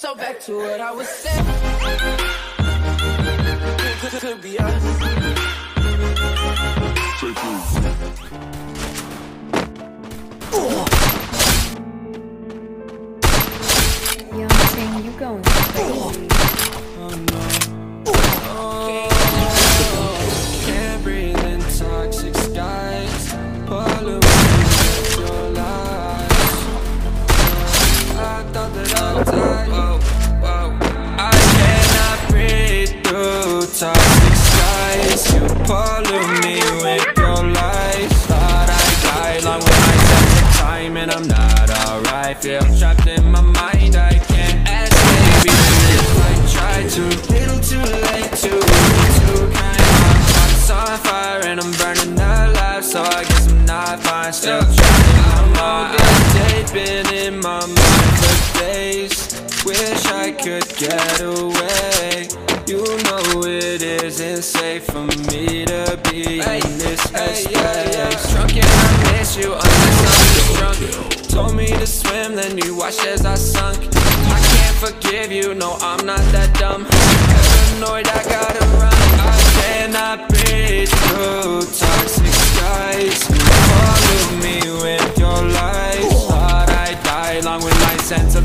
So back to what I was saying. Could, could be us. Yo, I'm saying you going crazy. Can't breathe in toxic skies. Pollute your lies. I thought that I'd die. Skies. You pollute me with your lies. Thought I died long with my sense of time, and I'm not alright. Feel trapped in my mind. I can't escape even if I try to. Little too late to. Too kind. My heart's on fire and I'm burning alive. So I guess I'm not fine. Still trapped in my mind. They've been in my mind for days. Wish I could get away. You know isn't safe for me to be in this headspace. Drunk and I miss you unless I'm drunk. Told me to swim, then you watched as I sunk. I can't forgive you, no, I'm not that dumb. Paranoid, I gotta run. I cannot breathe through toxic skies. Follow me with your lies. Thought I died along with my sense of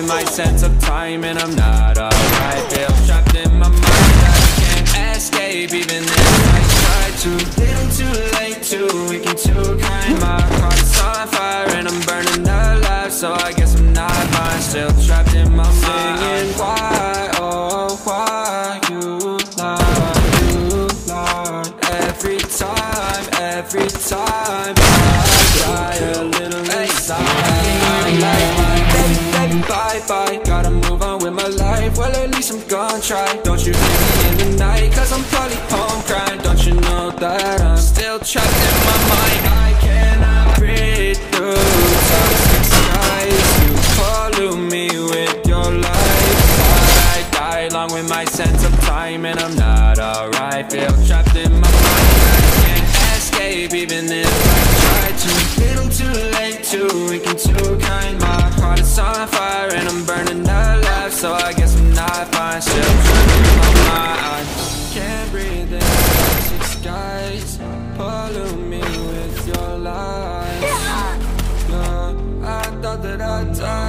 with my sense of time And I'm not alright. Feel trapped in my mind I can't escape even if I try to. Little too late, too weak and too kind My heart's on fire and I'm burning alive. So I guess I'm not fine, still trapped in my mind. Singing why, oh why you lie, you lie Every time, every time I die a little inside. I'm like, bye, Gotta move on with my life, well at least I'm gonna try. Don't you hear me in the night, cause I'm probably home crying. Don't you know that I'm still trapped in my mind? I cannot breathe through I guess I'm not fine, still trapped in my mind. Can't breathe in toxic skies Pollute me with your lies. Yeah, I thought that I'd die